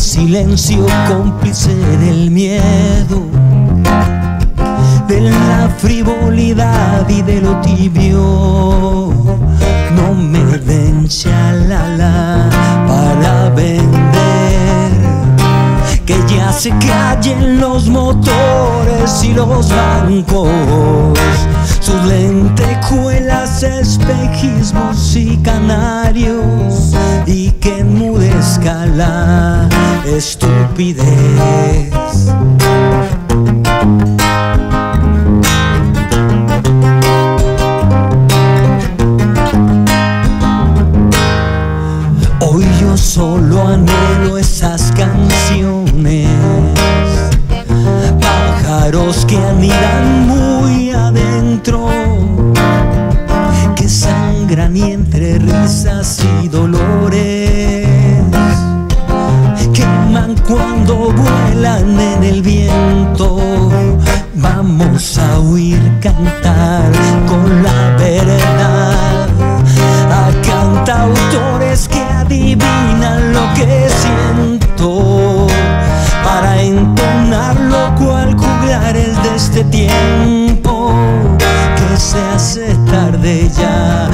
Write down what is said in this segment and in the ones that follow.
silencio cómplice del miedo, de la frivolidad y de lo tibio. No me den chalala para vender, que ya se callen los motores y los bancos, sus lentejuelas, espejismos y canarios, y que enmudezca la estupidez. Hoy yo solo anhelo esas canciones, pájaros que anidan risas y dolores, queman cuando vuelan en el viento. Vamos a oír cantar con la verdad. A cantautores que adivinan lo que siento. Para entonarlo cual juglares de este tiempo que se hace tarde ya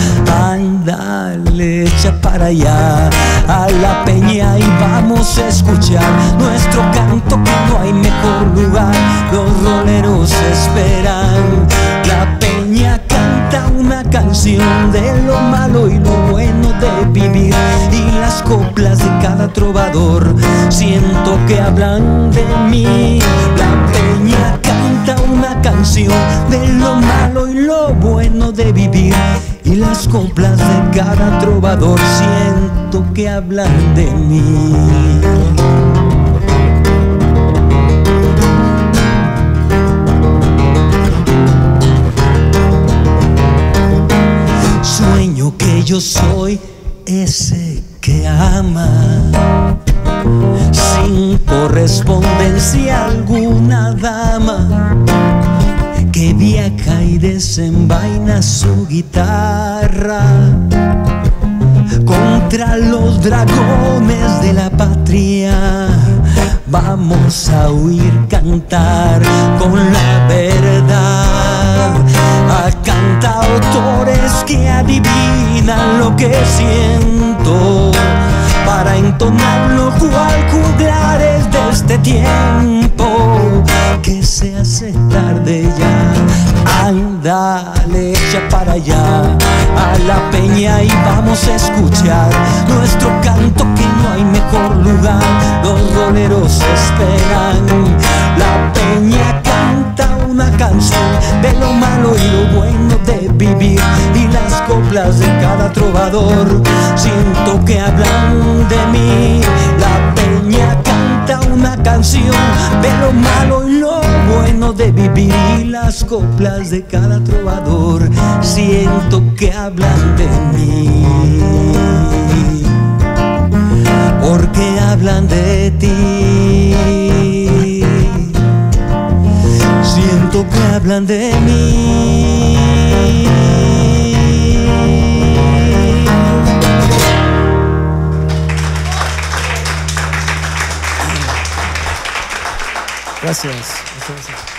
ándale echa para allá. A la peña y vamos a escuchar nuestro canto que no hay mejor lugar. Los roleros esperan. La peña canta una canción de lo malo y lo bueno de vivir. Y las coplas de cada trovador siento que hablan de mí. La peña una canción de lo malo y lo bueno de vivir. Y las coplas de cada trovador siento que hablan de mí. Sueño que yo soy ese que ama sin correspondencia alguna dama que viaja y desenvaina su guitarra contra los dragones de la patria. Vamos a oír cantar con la verdad a cantautores que adivinan lo que siento para entonarlo cual juglares de este tiempo que se hace tarde ya. Ándale, echa para allá a la peña y vamos a escuchar nuestro canto que no hay mejor lugar. Los roleros esperan. La peña canta una canción de lo malo y lo bueno de vivir y las coplas de cada trovador siento que hablan canción de lo malo y lo bueno de vivir las coplas de cada trovador siento que hablan de mí. Porque hablan de ti. Siento que hablan de mí. Gracias. Gracias.